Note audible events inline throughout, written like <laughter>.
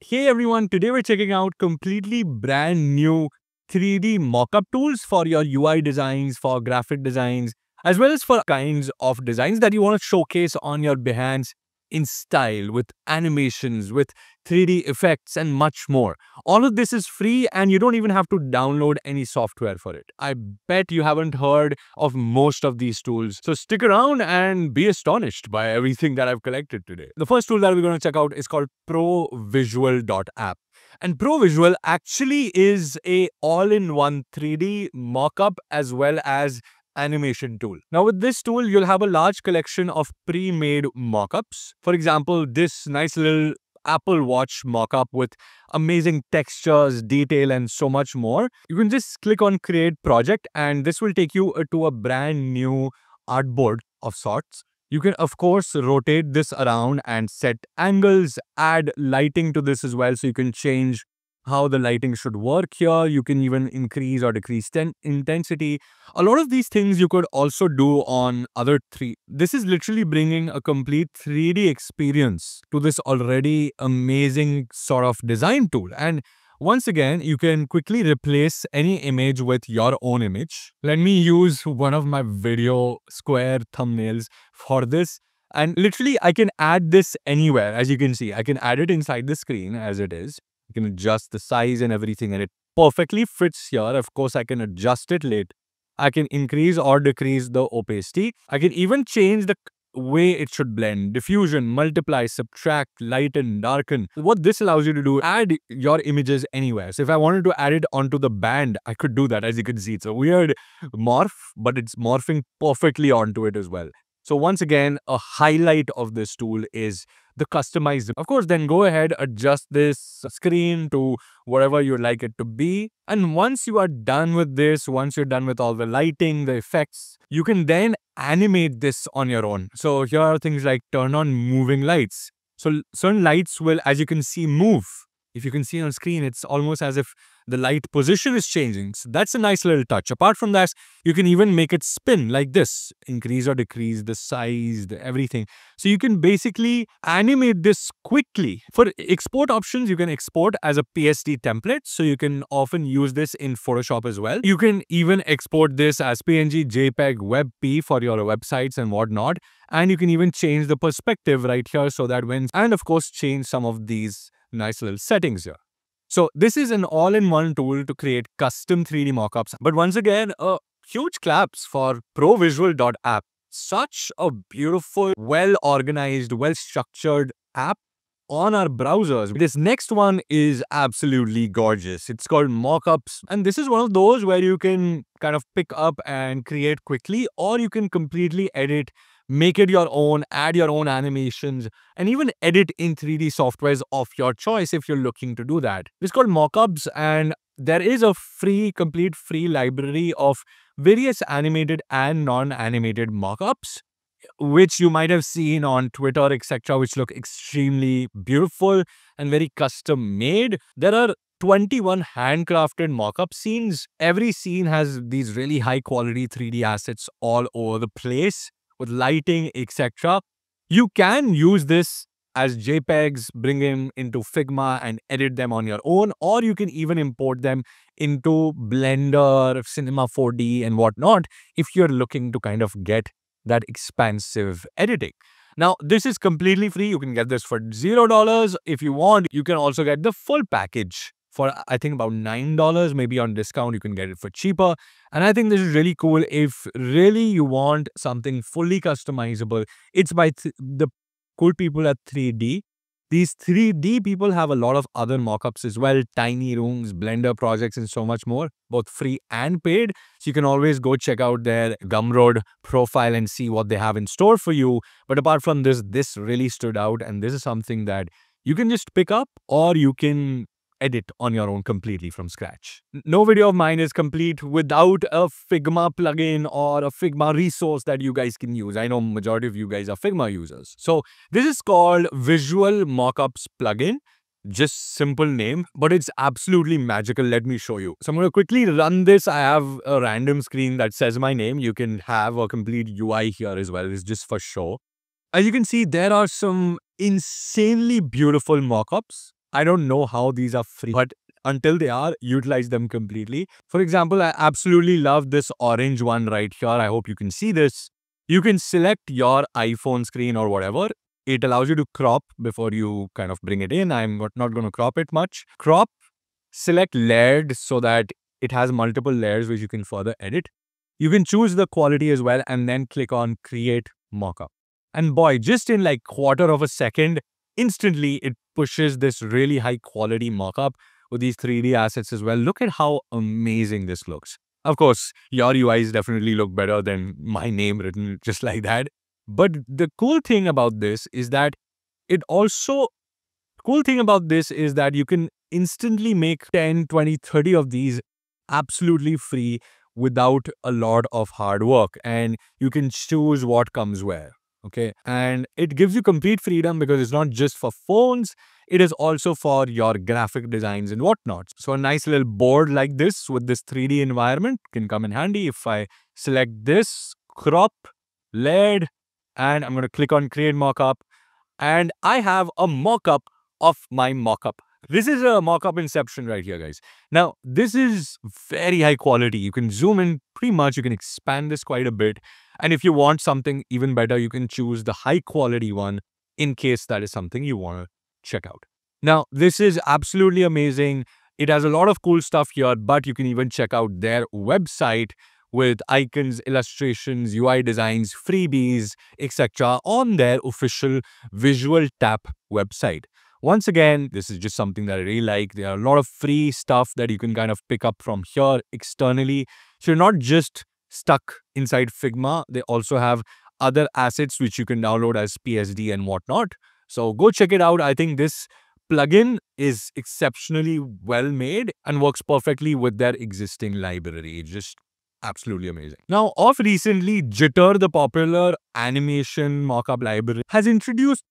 Hey everyone, today we're checking out completely brand new 3D mockup tools for your UI designs, for graphic designs, as well as for kinds of designs that you want to showcase on your Behance in style, with animations, with 3D effects, and much more. All of this is free and you don't even have to download any software for it. I bet you haven't heard of most of these tools. So stick around and be astonished by everything that I've collected today. The first tool that we're going to check out is called ProVisual.app. And ProVisual actually is a all-in-one 3D mockup as well as animation tool. Now with this tool, you'll have a large collection of pre-made mockups. For example, this nice little Apple Watch mockup with amazing textures, detail, and so much more. You can just click on create project and this will take you uh, to a brand new artboard of sorts. You can of course rotate this around and set angles, add lighting to this as well so you can change how the lighting should work here. You can even increase or decrease intensity. A lot of these things you could also do on other three. This is literally bringing a complete 3D experience to this already amazing sort of design tool. And once again, you can quickly replace any image with your own image. Let me use one of my video square thumbnails for this. And literally, I can add this anywhere. As you can see, I can add it inside the screen as it is. You can adjust the size and everything and it perfectly fits here. Of course, I can adjust it later. I can increase or decrease the opacity. I can even change the way it should blend, diffusion, multiply, subtract, lighten, darken. What this allows you to do, add your images anywhere. So if I wanted to add it onto the band, I could do that. As you can see, it's a weird morph, but it's morphing perfectly onto it as well. So once again, a highlight of this tool is the customized. Of course, then go ahead, adjust this screen to whatever you like it to be. And once you are done with this, once you're done with all the lighting, the effects, you can then animate this on your own. So here are things like turn on moving lights. So certain lights will, as you can see, move. If you can see on screen, it's almost as if the light position is changing. So that's a nice little touch. Apart from that, you can even make it spin like this, increase or decrease the size, the everything. So you can basically animate this quickly. For export options, you can export as a PSD template. So you can often use this in Photoshop as well. You can even export this as PNG, JPEG, WebP for your websites and whatnot. And you can even change the perspective right here so that when, and of course, change some of these nice little settings here. So this is an all-in-one tool to create custom 3D mockups. But once again, a huge claps for ProVisual.app. Such a beautiful, well-organized, well-structured app on our browsers. This next one is absolutely gorgeous. It's called Mockupz. And this is one of those where you can kind of pick up and create quickly, or you can completely edit make it your own, add your own animations, and even edit in 3D softwares of your choice if you're looking to do that. It's called Mockupz, and there is a free, complete free library of various animated and non-animated mockups which you might have seen on Twitter, etc., which look extremely beautiful and very custom made. There are 21 handcrafted mockup scenes. Every scene has these really high quality 3D assets all over the place with lighting, etc. You can use this as JPEGs, bring them into Figma and edit them on your own, or you can even import them into Blender, Cinema 4D and whatnot if you're looking to kind of get that expansive editing. Now, this is completely free. You can get this for $0. If you want, you can also get the full package for I think about $9. Maybe on discount, you can get it for cheaper. And I think this is really cool. If really you want something fully customizable, it's by the cool people at 3D. These 3D people have a lot of other mockups as well, tiny rooms, Blender projects, and so much more, both free and paid. So you can always go check out their Gumroad profile and see what they have in store for you. But apart from this, this really stood out. And this is something that you can just pick up or you can edit on your own completely from scratch. No video of mine is complete without a Figma plugin or a Figma resource that you guys can use. I know majority of you guys are Figma users. So this is called Visual Mockups plugin. Just simple name, but it's absolutely magical. Let me show you. So I'm going to quickly run this. I have a random screen that says my name. You can have a complete UI here as well. It's just for show. As you can see, there are some insanely beautiful mockups I don't know how these are free, but until they are, utilize them completely. For example, I absolutely love this orange one right here. I hope you can see this. You can select your iPhone screen or whatever. It allows you to crop before you kind of bring it in. I'm not going to crop it much. Crop, select layered so that it has multiple layers which you can further edit. You can choose the quality as well and then click on create mockup. And boy, just in like quarter of a second, instantly it pushes this really high quality mockup with these 3D assets as well. Look at how amazing this looks. Of course, your UIs definitely look better than my name written <laughs> just like that. But the cool thing about this is that it also, cool thing about this is that you can instantly make 10, 20, 30 of these absolutely free without a lot of hard work and you can choose what comes where okay? And it gives you complete freedom because it's not just for phones it is also for your graphic designs and whatnot so a nice little board like this with this 3d environment can come in handy. If i select this crop layered and i'm going to click on create mockup and i have a mockup of my mockup this is a mockup inception right here, guys. Now, this is very high quality. You can zoom in pretty much. You can expand this quite a bit. And if you want something even better, you can choose the high quality one in case that is something you want to check out. Now, this is absolutely amazing. It has a lot of cool stuff here, but you can even check out their website with icons, illustrations, UI designs, freebies, etc. on their official Visual Tap website. Once again, this is just something that I really like. There are a lot of free stuff that you can kind of pick up from here externally. So you're not just stuck inside Figma. They also have other assets which you can download as PSD and whatnot. So go check it out. I think this plugin is exceptionally well made and works perfectly with their existing library. It's just absolutely amazing. Now, off recently, Jitter, the popular animation mockup library, has introduced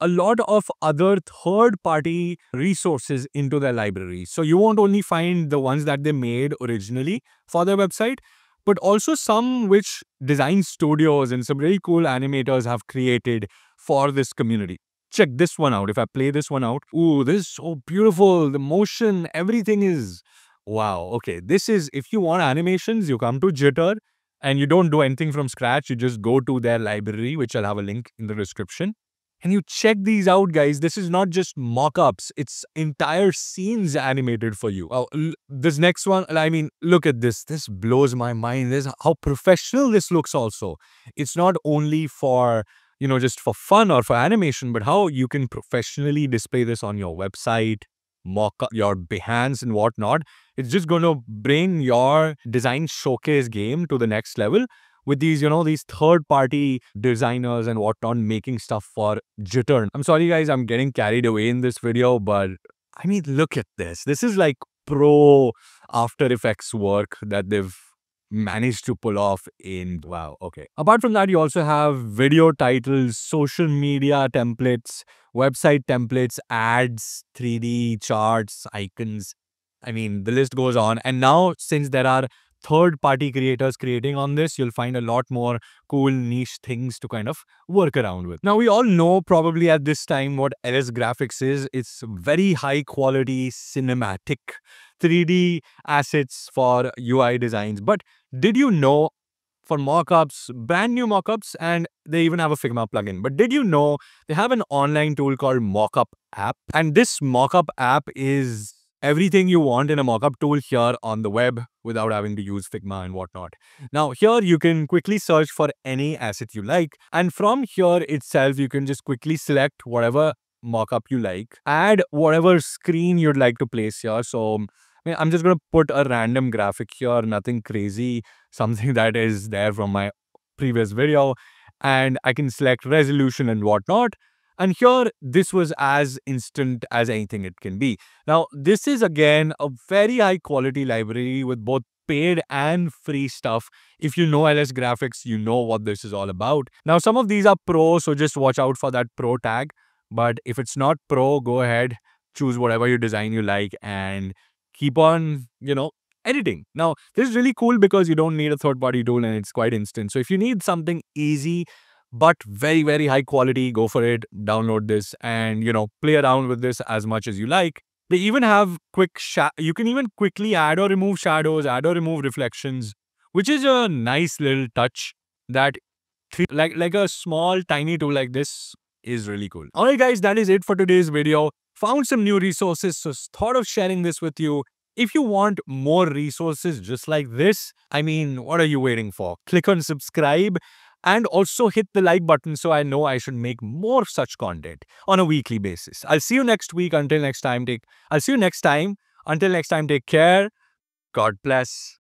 a lot of other third party resources into their library. So you won't only find the ones that they made originally for their website, but also some which design studios and some really cool animators have created for this community. Check this one out. If I play this one out, ooh, this is so beautiful. The motion, everything is wow. Okay, this is if you want animations, you come to Jitter and you don't do anything from scratch. You just go to their library, which I'll have a link in the description and you check these out, guys. This is not just mock-ups. It's entire scenes animated for you. Oh, this next one, I mean, look at this. This blows my mind. This how professional this looks also. It's not only for, you know, just for fun or for animation, but how you can professionally display this on your website, mock up your Behance and whatnot. It's just going to bring your design showcase game to the next level with these, you know, these third party designers and whatnot making stuff for Jitter. I'm sorry, guys, I'm getting carried away in this video, but I mean, look at this. This is like pro After Effects work that they've managed to pull off in wow okay apart from that you also have video titles social media templates website templates ads 3d charts icons i mean the list goes on and now since there are third party creators creating on this, you'll find a lot more cool niche things to kind of work around with. Now, we all know probably at this time what LS Graphics is. It's very high quality cinematic 3D assets for UI designs. But did you know for mockups, brand new mockups, and they even have a Figma plugin. But did you know they have an online tool called Mockup app? And this Mockup app is everything you want in a mockup tool here on the web without having to use Figma and whatnot. Now here you can quickly search for any asset you like and from here itself you can just quickly select whatever mockup you like, add whatever screen you'd like to place here. So I I'm just going to put a random graphic here, nothing crazy, <laughs> something that is there from my previous video and I can select resolution and whatnot. And here, this was as instant as anything it can be. Now, this is again a very high quality library with both paid and free stuff. If you know LS Graphics, you know what this is all about. Now, some of these are pro, so just watch out for that pro tag. But if it's not pro, go ahead, choose whatever you design you like and keep on, you know, editing. Now, this is really cool because you don't need a third party tool and it's quite instant. So if you need something easy, but very, very high quality. Go for it. Download this and, you know, play around with this as much as you like. They even have quick, you can even quickly add or remove shadows, add or remove reflections, which is a nice little touch that, like, like a small, tiny tool like this is really cool. Alright, guys, that is it for today's video. Found some new resources, so thought of sharing this with you. If you want more resources just like this, I mean, what are you waiting for? Click on subscribe and also hit the like button so I know I should make more such content on a weekly basis. I'll see you next week. Until next time, take I'll see you next time. Until next time, take care. God bless.